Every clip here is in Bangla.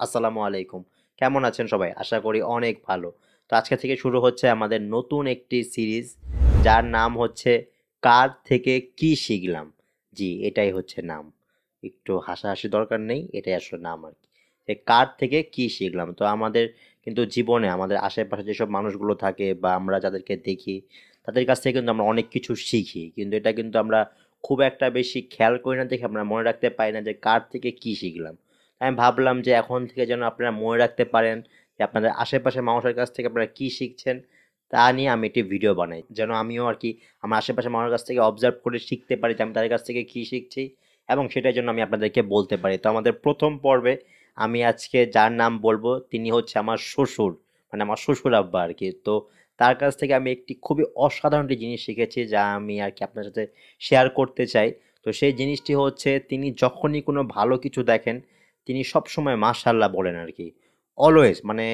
আসসালামু আলাইকুম। কেমন আছেন সবাই? আশা করি অনেক ভালো। তো আজকে থেকে শুরু হচ্ছে আমাদের নতুন একটি সিরিজ, যার নাম হচ্ছে কার থেকে কি শিখলাম? জি, এটাই হচ্ছে নাম। একটু হাসাহাসি দরকার নেই, এটাই আসলে নাম আর কি। কার থেকে কি শিখলাম? তো আমাদের কিন্তু জীবনে, আমাদের আশেপাশে যেসব মানুষগুলো থাকে বা আমরা যাদেরকে দেখি, তাদের কাছ থেকে কিন্তু আমরা অনেক কিছু শিখি। কিন্তু এটা কিন্তু আমরা খুব একটা বেশি খেয়াল করি না দেখে, আমরা মনে রাখতে পারি না যে কার থেকে কি শিখলাম। আমি ভাবলাম যে এখন থেকে যেন আপনারা মনে রাখতে পারেন যে আপনাদের আশেপাশে মানুষের কাছ থেকে আপনারা কী শিখছেন, তা নিয়ে আমি একটি ভিডিও বানাই। যেন আমিও আর কি আমার আশেপাশে মানুষের কাছ থেকে অবজার্ভ করে শিখতে পারি যে আমি তাদের কাছ থেকে কী শিখছি এবং সেটার জন্য আমি আপনাদেরকে বলতে পারি। তো আমাদের প্রথম পর্বে আমি আজকে যার নাম বলব, তিনি হচ্ছে আমার শ্বশুর মানে আমার শ্বশুর আব্বা আর কি। তো তার কাছ থেকে আমি একটি খুবই অসাধারণ একটি জিনিস শিখেছি যা আমি আর কি আপনার সাথে শেয়ার করতে চাই। তো সেই জিনিসটি হচ্ছে, তিনি যখনই কোনো ভালো কিছু দেখেন তিনি সবসময় মাশাল্লাহ বলেন আর কি অলওয়েজ মানে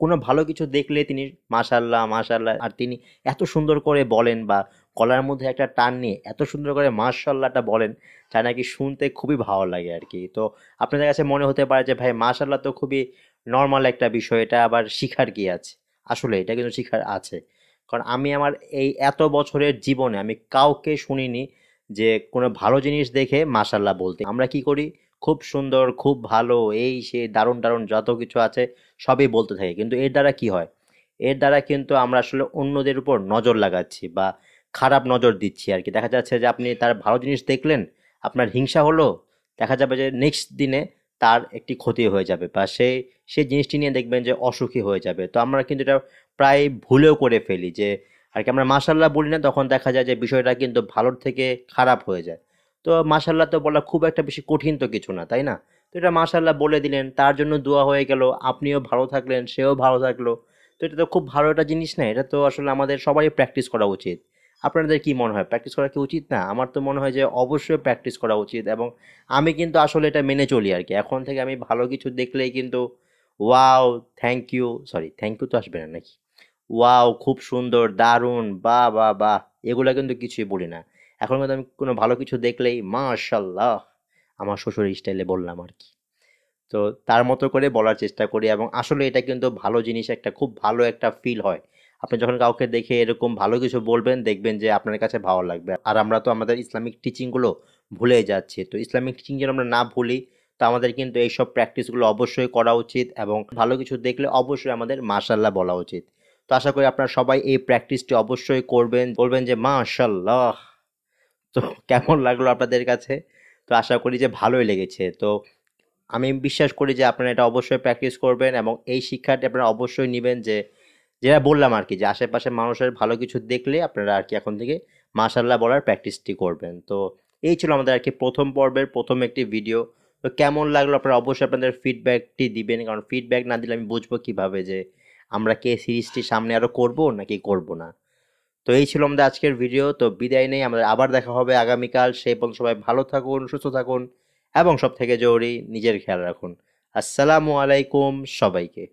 কোনো ভালো কিছু দেখলে তিনি মাশাল্লাহ মাশাল্লাহ আর তিনি এত সুন্দর করে বলেন বা গলার মধ্যে একটা টান নিয়ে এত সুন্দর করে মাশাল্লাহটা বলেন যা নাকি শুনতে খুবই ভালো লাগে আর কি তো আপনাদের কাছে মনে হতে পারে যে, ভাই মাশাল্লাহ তো খুবই নর্মাল একটা বিষয়, এটা আবার শিখার কি আছে? আসলে এটা কিন্তু শিখার আছে। কারণ আমি আমার এই এত বছরের জীবনে আমি কাউকে শুনিনি যে কোনো ভালো জিনিস দেখে মাশাল্লাহ বলতে। আমরা কি করি? খুব সুন্দর, খুব ভালো, এই সে দারুণ দারুণ যত কিছু আছে সবই বলতে থাকে। কিন্তু এর দ্বারা কি হয়? এর দ্বারা কিন্তু আমরা আসলে অন্যদের উপর নজর লাগাচ্ছি বা খারাপ নজর দিচ্ছি আর কি দেখা যাচ্ছে যে আপনি তার ভালো জিনিস দেখলেন, আপনার হিংসা হলো, দেখা যাবে যে নেক্সট দিনে তার একটি ক্ষতি হয়ে যাবে বা সে সেই জিনিসটি নিয়ে দেখবেন যে অসুখী হয়ে যাবে। তো আমরা কিন্তু এটা প্রায় ভুলেও করে ফেলি যে আর কি আমরা মাসাল্লাহ বলি না, তখন দেখা যায় যে বিষয়টা কিন্তু ভালোর থেকে খারাপ হয়ে যায়। তো মাশাল্লাহ তো বলা খুব একটা বেশি কঠিন তো কিছু না, তাই না? তো এটা মাশাল্লাহ বলে দিলেন, তার জন্য দোয়া হয়ে গেল, আপনিও ভালো থাকলেন, সেও ভালো থাকল। তো এটা তো খুব ভালো একটা জিনিস না, এটা তো আসলে আমাদের সবারই প্র্যাকটিস করা উচিত। আপনাদের কি মনে হয় প্র্যাকটিস করা কি উচিত না? আমার তো মনে হয় যে অবশ্যই প্র্যাকটিস করা উচিত এবং আমি কিন্তু আসলে এটা মেনে চলি আর কি। এখন থেকে আমি ভালো কিছু দেখলেই কিন্তু wow thank you sorry thank you তো আসবে না নাকি? ওয়াও, খুব সুন্দর, দারুণ বা বা বা এগুলো কিন্তু কিছুই বলি না। এখন কিন্তু আমি কোনো ভালো কিছু দেখলেই মাশাল্লাহ, আমার শ্বশুরের স্টাইলে বললাম আর কি তো তার মতো করে বলার চেষ্টা করি এবং আসলে এটা কিন্তু ভালো জিনিস একটা, খুব ভালো একটা ফিল হয়। আপনি যখন কাউকে দেখে এরকম ভালো কিছু বলবেন, দেখবেন যে আপনার কাছে ভালো লাগবে। আর আমরা তো আমাদের ইসলামিক টিচিংগুলো ভুলে যাচ্ছি। তো ইসলামিক টিচিং যেন আমরা না ভুলি, তো আমাদের কিন্তু এইসব প্র্যাকটিসগুলো অবশ্যই করা উচিত এবং ভালো কিছু দেখলে অবশ্যই আমাদের মাশাল্লাহ বলা উচিত। তো আশা করি আপনারা সবাই এই প্র্যাকটিসটি অবশ্যই করবেন। বলবেন যে মাশাল্লাহ। তো কেমন লাগল আপনাদের কাছে? তো আশা করি যে ভালোই লেগেছে। তো আমি বিশ্বাস করি যে আপনারা এটা অবশ্যই প্র্যাকটিস করবেন এবং এই শিক্ষাটি আপনারা অবশ্যই নেবেন যে, যেটা বললাম আর কি, যে আশেপাশে মানুষের ভালো কিছু দেখলে আপনারা আর কি এখন থেকে মাশাল্লাহ বলার প্র্যাকটিসটি করবেন। তো এই ছিল আমাদের আর কি প্রথম পর্বের প্রথম একটি ভিডিও তো কেমন লাগল আপনারা অবশ্যই আপনাদের ফিডব্যাকটি দিবেন, কারণ ফিডব্যাক না দিলে আমি বুঝব কীভাবে যে আমরা কে সিরিজটি সামনে আরও করব নাকি করব না। তো এই ছিল আমাদের আজকের ভিডিও তো বিদায় নেই, আমাদের আবার দেখা হবে আগামীকাল। সেই পর্যন্ত সবাই ভালো থাকুন, সুস্থ থাকুন, এবং সব থেকে জরুরি নিজের খেয়াল রাখুন। আসসালামু আলাইকুম সবাইকে।